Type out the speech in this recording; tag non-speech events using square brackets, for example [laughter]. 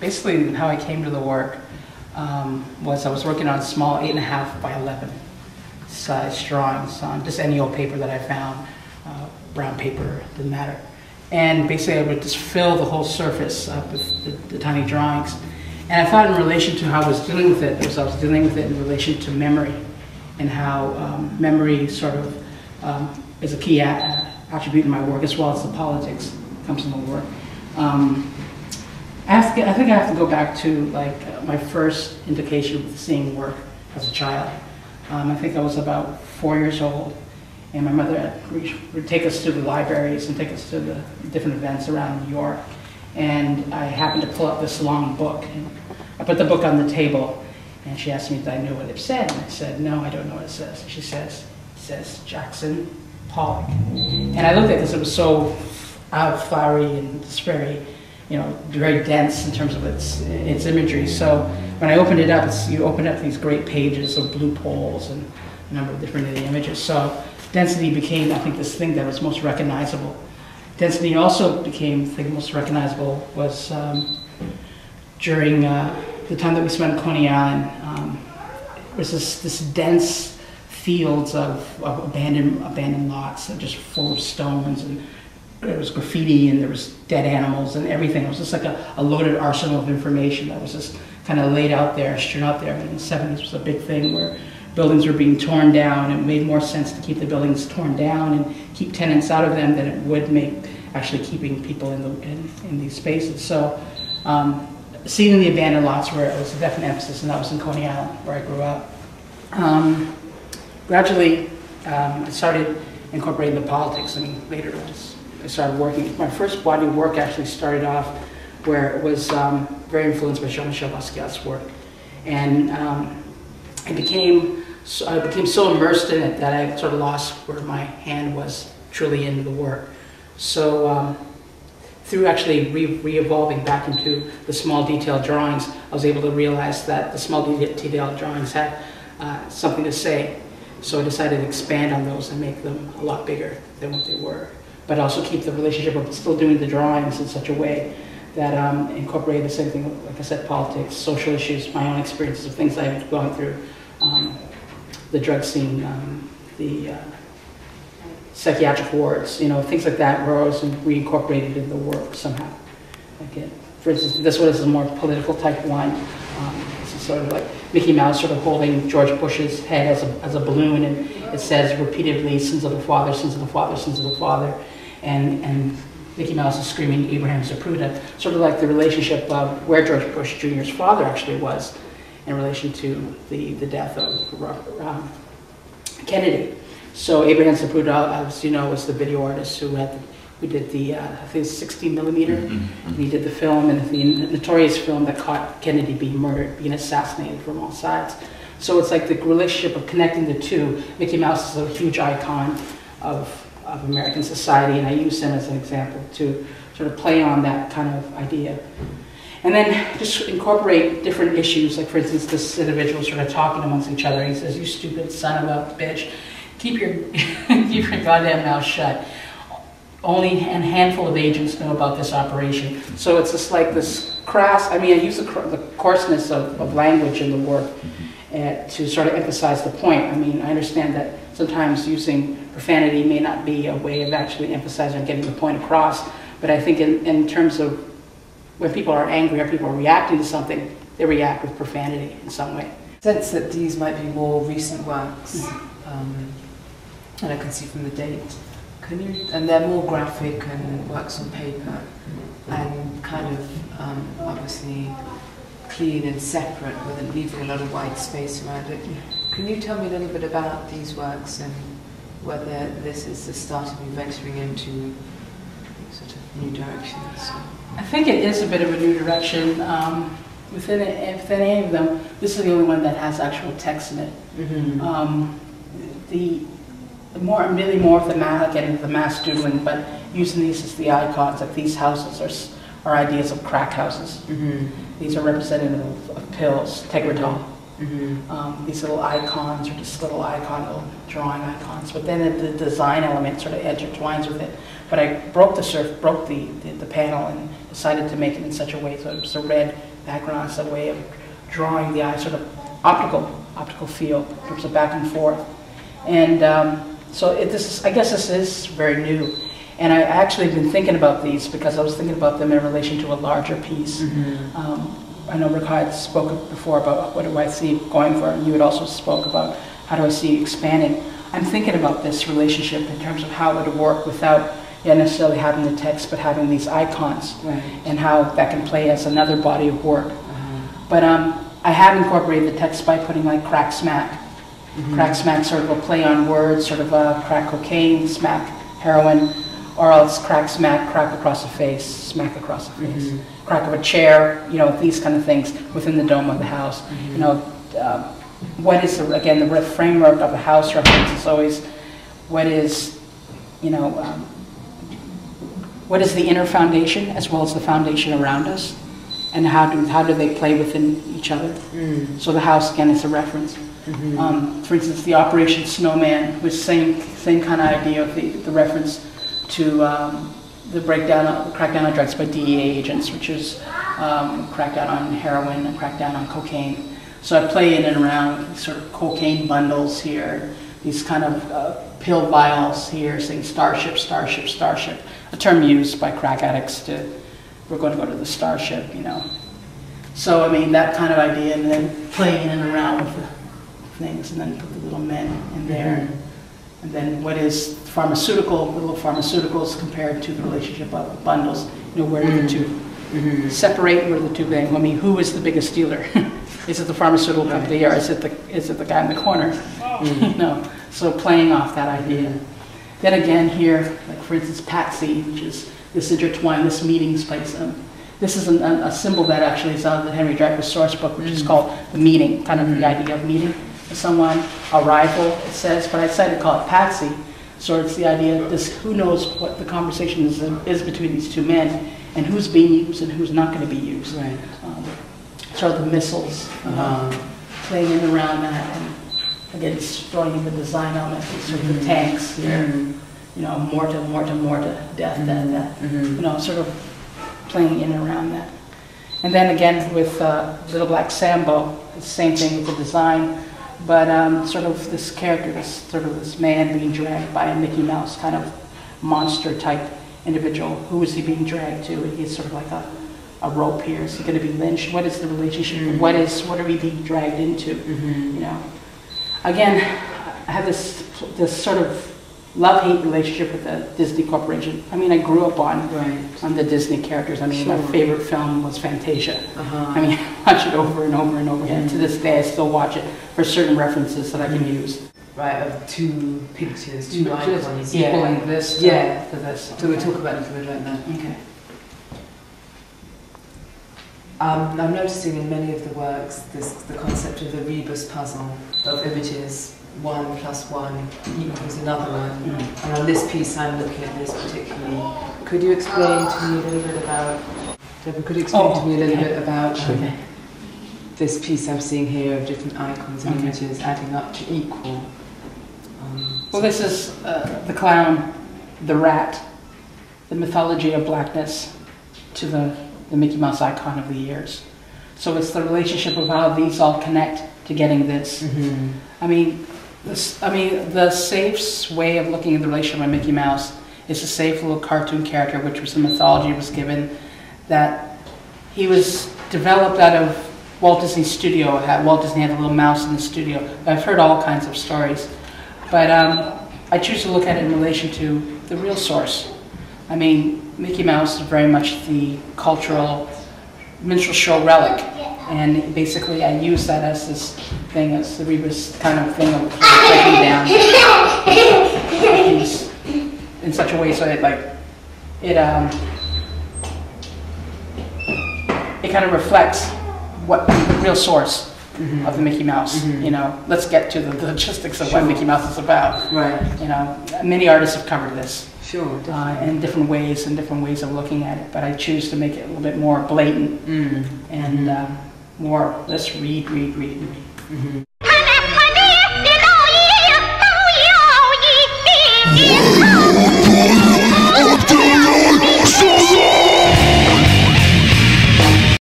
basically how I came to the work um, was I was working on small eight and a half by 11 size drawings on just any old paper that I found, uh, brown paper, didn't matter. And basically I would just fill the whole surface up with the, the tiny drawings. And I thought in relation to how I was dealing with it, was I was dealing with it in relation to memory and how um, memory sort of um, is a key attribute in my work as well as the politics comes in the work. Um, I, I, think I have to go back to like uh, my first indication of seeing work as a child. Um, I think I was about four years old, and my mother would take us to the libraries and take us to the different events around New York. And I happened to pull up this long book, and I put the book on the table, and she asked me if I knew what it said, and I said, no, I don't know what it says. She says, it says Jackson Pollock. And I looked at this, it was so out flowery and very you know, very dense in terms of its its imagery. So when I opened it up, you open up these great pages of blue poles and a number of different images. So density became, I think, this thing that was most recognizable. Density also became the thing most recognizable was um, during uh, the time that we spent in Coney Island. Um, was this this dense fields of, of abandoned abandoned lots, just full of stones and there was graffiti and there was dead animals and everything. It was just like a, a loaded arsenal of information that was just kind of laid out there, strewn out there. And in the 70s was a big thing where buildings were being torn down. It made more sense to keep the buildings torn down and keep tenants out of them than it would make actually keeping people in, the, in, in these spaces. So um, seeing the abandoned lots where it was a definite emphasis, and that was in Coney Island where I grew up. Um, gradually, um, I started incorporating the politics and later it was I started working. My first body work actually started off where it was um, very influenced by Jean-Michel Basquiat's work. And um, I, became, so, I became so immersed in it that I sort of lost where my hand was truly in the work. So um, through actually re-evolving back into the small detail drawings, I was able to realize that the small detail drawings had uh, something to say. So I decided to expand on those and make them a lot bigger than what they were but also keep the relationship of still doing the drawings in such a way that um, incorporate the same thing, like I said, politics, social issues, my own experiences of things I've gone through, um, the drug scene, um, the uh, psychiatric wards, you know, things like that were always reincorporated in the work somehow. Again, for instance, this one is a more political type one. Um, is sort of like Mickey Mouse sort of holding George Bush's head as a, as a balloon, and it says repeatedly, sins of the father, sins of the father, sins of the father and, and Mickey Mouse is screaming Abraham Zapruder, sort of like the relationship of where George Bush Jr.'s father actually was in relation to the, the death of Robert, um, Kennedy. So Abraham Zapruder, as you know, was the video artist who had the, who did the uh, I think 60 millimeter, mm -hmm. and he did the film and the notorious film that caught Kennedy being murdered, being assassinated from all sides. So it's like the relationship of connecting the two. Mickey Mouse is a huge icon of of American society, and I use him as an example to sort of play on that kind of idea. And then just incorporate different issues, like for instance, this individual sort of talking amongst each other. He says, you stupid son of a bitch, keep your, [laughs] keep your goddamn mouth shut. Only a handful of agents know about this operation. So it's just like this crass, I mean, I use the, the coarseness of, of language in the work uh, to sort of emphasize the point. I mean, I understand that sometimes using profanity may not be a way of actually emphasizing or getting the point across, but I think in, in terms of when people are angry or people are reacting to something, they react with profanity in some way. Sense that these might be more recent works, um, and I can see from the date. Can you? And they're more graphic and works on paper, and kind of um, obviously clean and separate, with leaving a lot of white space around it. Can you tell me a little bit about these works and whether this is the start of you venturing into sort of new directions? I think it is a bit of a new direction. Um, within, it, within any of them, this is the only one that has actual text in it. Mm -hmm. um, the, the more, really more of the math, getting the mass doodling, but using these as the icons, like these houses are, are ideas of crack houses. Mm -hmm. These are representative of, of pills, Tegretol. Mm-hmm. um, these little icons or just little icon, little drawing icons. But then the the design element sort of intertwines with it. But I broke the surf, broke the, the, the panel and decided to make it in such a way so it was a red background, it's a way of drawing the eye, sort of optical, optical feel, in terms of back and forth. And um, so it, this is, I guess this is very new. And I actually have been thinking about these because I was thinking about them in relation to a larger piece. Mm-hmm. Um, I know Rick had spoken before about what do I see going for, and you had also spoke about how do I see expanding. I'm thinking about this relationship in terms of how it would work without yeah, necessarily having the text, but having these icons, Right. and how that can play as another body of work. Uh-huh. But um, I have incorporated the text by putting like crack smack. Mhm. Crack smack sort of a play on words, sort of a crack cocaine, smack heroin, or else crack smack, crack across the face, smack across the face. Mhm. Crack of a chair, you know, these kind of things within the dome of the house. Mhm. You know, um, what is, the, again, the framework of the house reference is always what is, you know, um, what is the inner foundation as well as the foundation around us? And how do, how do they play within each other? Mm. So the house, again, is a reference. Mhm. Um, for instance, the Operation Snowman was same same kind of idea of the, the reference to um, the breakdown, crackdown on drugs by DEA agents, which is um, crackdown on heroin and crackdown on cocaine. So I play in and around sort of cocaine bundles here, these kind of uh, pill vials here, saying starship, starship, starship, a term used by crack addicts to we're going to go to the starship, you know. So I mean that kind of idea, and then playing in and around with the things, and then put the little men in there. And then what is pharmaceutical, little pharmaceuticals compared to the relationship of the bundles? You know, where do the two Mhm. separate? Where do the two bang? I mean, who is the biggest dealer? [laughs] is it the pharmaceutical company or is it the is it the guy in the corner? [laughs] you know, so playing off that idea. Then again, here, like for instance, Patsy, which is this intertwined, this meetings place. Um, this is an, a, a symbol that actually is on the Henry Dreyfuss source book, which is called the meeting, kind of the idea of meeting someone, arrival, it says, but I decided to call it Patsy. So it's the idea, this, who knows what the conversation is, is between these two men, and who's being used and who's not going to be used. Right. Um, sort of the missiles, uh, playing in around that, and again, destroying the design element, sort of the Mhm. tanks here, you know, morta, morta, morta, death, death, death, you Mhm. You know, sort of playing in and around that. And then again with uh, Little Black Sambo, the same thing with the design, but um, sort of this character, this sort of this man being dragged by a Mickey Mouse kind of monster type individual. Who is he being dragged to? And He's sort of like a, a rope here. Is he going to be lynched? What is the relationship? Mhm. What is what are we being dragged into? Mhm. you know. Again, I have this this sort of love-hate relationship with the Disney Corporation. I mean, I grew up on Right. on the Disney characters. I mean, my favorite film was Fantasia. Uh-huh. I mean, [laughs] I watch it over and over and over again. To this day, I still watch it for certain references that I can use. Right, of two pictures, two icons. Equaling this to, Yeah. to this. So we'll talk about it a little bit like that. Okay. Um, I'm noticing in many of the works this, the concept of the rebus puzzle of images, one plus one equals another one. Mm. And on this piece, I'm looking at this particularly. Could you explain to me a little bit about, Deborah, could you explain Oh, to me a little okay. bit about um, Okay. this piece I'm seeing here of different icons and Okay. images adding up to equal? Um, Well, this is uh, the clown, the rat, the mythology of blackness to the, the Mickey Mouse icon of the years. So it's the relationship of how these all connect to getting this. mhm. I mean, this, I mean, the safe way of looking at the relationship with Mickey Mouse is a safe little cartoon character, which was the mythology was given that he was developed out of Walt Disney Studio. Walt Disney had a little mouse in the studio. I've heard all kinds of stories, but um, I choose to look at it in relation to the real source. I mean, Mickey Mouse is very much the cultural minstrel show relic, and basically I use that as this thing, as the rebus kind of thing of breaking down these in such a way so that like it um it kind of reflects what the real source of the Mickey Mouse. Mhm. You know, let's get to the, the logistics of what Mickey Mouse is about. Right, You know, many artists have covered this sure. uh, in different ways and different ways of looking at it, but I choose to make it a little bit more blatant Mm. and uh, more, let's read, read, read. 他那